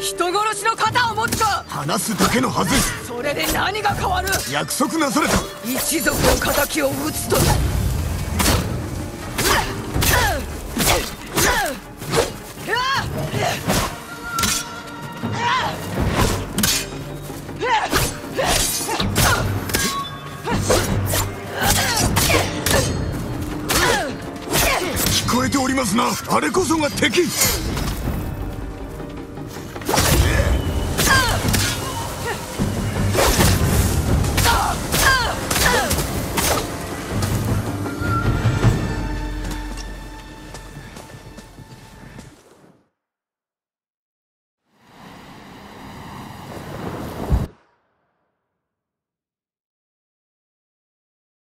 人殺しの肩を持つか。話すだけのはず。それで何が変わる？約束なされた。一族の敵を討つと聞こえておりますな。あれこそが敵。